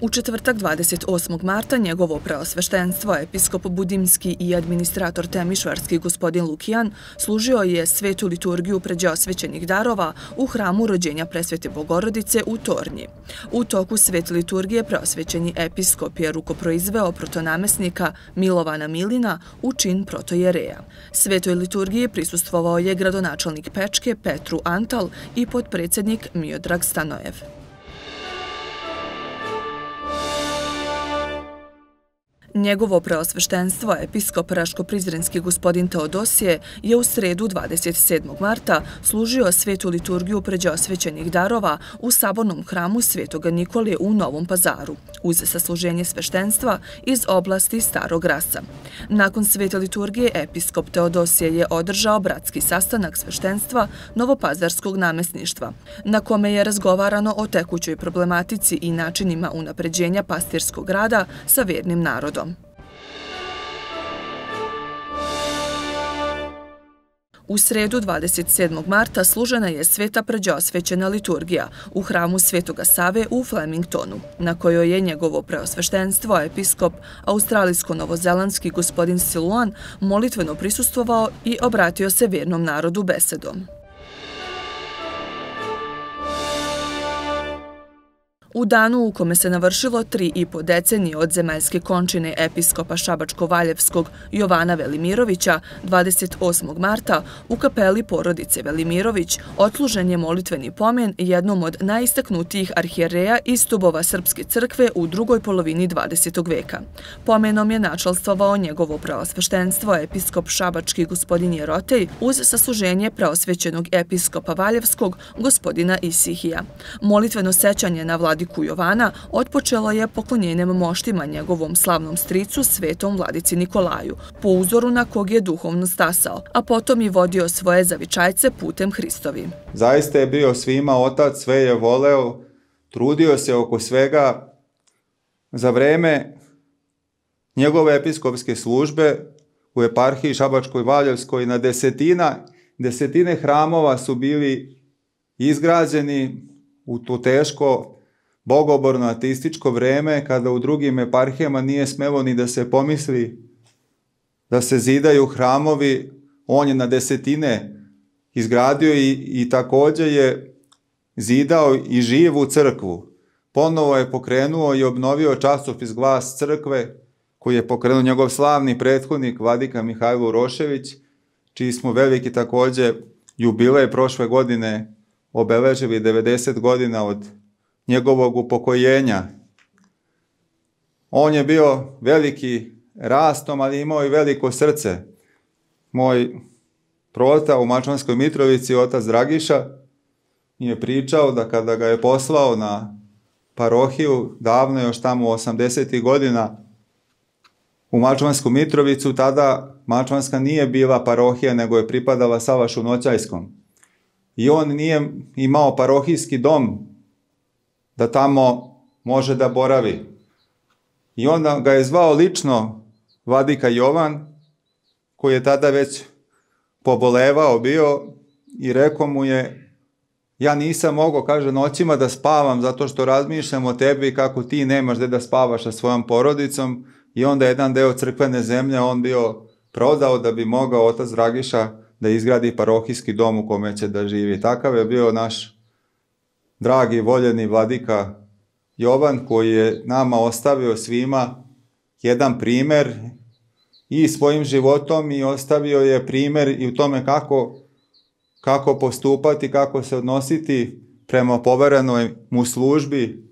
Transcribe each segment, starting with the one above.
U četvrtak 28. marta njegovo preosveštenstvo, episkop Budimski i administrator Temišvarski gospodin Lukijan služio je svetu liturgiju pređe osvećenih darova u hramu rođenja presvete Bogorodice u Tornji. U toku svet liturgije preosvećeni episkop je rukoproizveo protonamesnika Milovana Milina u čin protojereja. Svetoj liturgiji prisustvovao je gradonačelnik Pečke Petru Antal i podpredsednik Miodrag Stanojev. Njegovo preosveštenstvo, episkop Raško-Prizrenski gospodin Teodosije, je u sredu 27. marta služio svetu liturgiju pređe osvećenih darova u sabornom hramu svetoga Nikolije u Novom pazaru, uz sasluženje sveštenstva iz oblasti Starog rasa. Nakon svete liturgije, episkop Teodosije je održao bratski sastanak sveštenstva Novopazarskog namestništva, na kome je razgovarano o tekućoj problematici i načinima unapređenja pastirskog rada sa vernim narodom. U sredu 27. marta služena je sveta pređosvećena liturgija u hramu Svetoga Save u Flemingtonu, na kojoj je njegovo preosveštenstvo, episkop, australijsko-novozelandski gospodin Siluan, molitveno prisustovao i obratio se vjernom narodu besedom. U danu u kome se navršilo tri i po decenije od zemaljske končine episkopa Šabačko-Valjevskog Jovana Velimirovića, 28. marta u kapeli porodice Velimirović odslužen je molitveni pomen jednom od najistaknutijih arhijereja i stubova Srpske crkve u drugoj polovini 20. veka. Pomenom je načalstvovao njegovo preosveštenstvo episkop Šabački gospodin Jerotej uz sasluženje preosvećenog episkopa Valjevskog gospodina Isihija. Molitveno sećanje na vladiku vladiku Jovana otpočelo je poklonjenjem moštima njegovom slavnom stricu svetom vladici Nikolaju, po uzoru na kog je duhovno stasao, a potom i vodio svoje zavičajce putem Hristovi. Zaista je bio svima otac, sve je voleo, trudio se oko svega. Za vreme njegove episkopske službe u eparhiji Šabačkoj Valjevskoj na desetina, desetine hramova su bili izgrađeni u to teško bogoborno ateističko vreme, kada u drugim eparhijama nije smelo ni da se pomisli da se zidaju hramovi, on je na desetine izgradio i, i takođe je zidao i živu crkvu. Ponovo je pokrenuo i obnovio časopis Glas crkve, koji je pokrenuo njegov slavni prethodnik Vladika Mihajlo Urošević, čiji smo veliki takođe jubilej prošle godine obeležili 90 godina od njegovog upokojenja. On je bio veliki rastom, ali imao i veliko srce. Moj prota u Mačvanskoj Mitrovici, otac Dragiša, mi je pričao da kada ga je poslao na parohiju, davno još tamo 80. godina, u Mačvansku Mitrovicu, tada Mačvanska nije bila parohija, nego je pripadala Savašu Noćajskom. I on nije imao parohijski dom da tamo može da boravi. I onda ga je zvao lično Vladika Jovan, koji je tada već pobolevao bio i rekao mu je ja nisam mogao, kaže, noćima da spavam zato što razmišljam o tebi kako ti nemaš gde da spavaš sa svojom porodicom i onda jedan deo crkvene zemlje on bio prodao da bi mogao otac Dragiša da izgradi parohijski dom u kome će da živi. Takav je bio naš dragi voljeni vladika Jovan koji je nama ostavio svima jedan primer i svojim životom i ostavio je primer i u tome kako, kako postupati, kako se odnositi prema poverenoj mu službi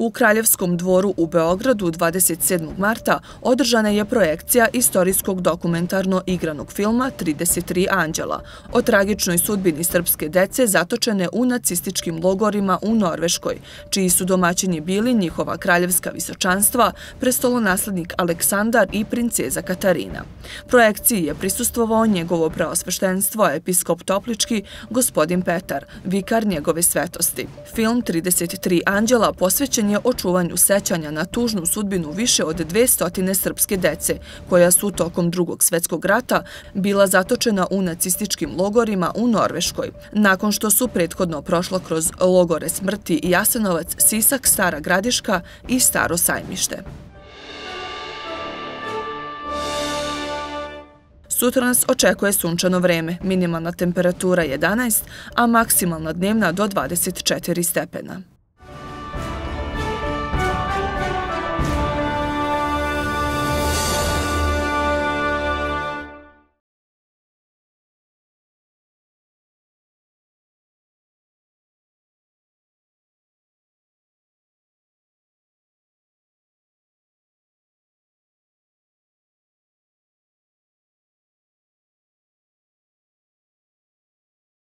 U Kraljevskom dvoru u Beogradu 27. marta održana je projekcija istorijskog dokumentarno-igranog filma 33 anđela o tragičnoj sudbini srpske dece zatočene u nacističkim logorima u Norveškoj, čiji su domaćini bili njihova kraljevska visočanstva, prestolonaslednik Aleksandar i princeza Katarina. Projekciji je prisustvovao njegovo preosveštenstvo, episkop Toplički, gospodin Petar, vikar njegove svetosti. Film 33 anđela posvećen je očuvanju sećanja na tužnu sudbinu više od 200 srpske dece, koja su tokom drugog svetskog rata bila zatočena u nacističkim logorima u Norveškoj, nakon što su prethodno prošla kroz logore smrti Jasenovac, Sisak, Stara Gradiška i Staro sajmište. Sutra nas očekuje sunčano vreme, minimalna temperatura 11, a maksimalna dnevna do 24 stepena.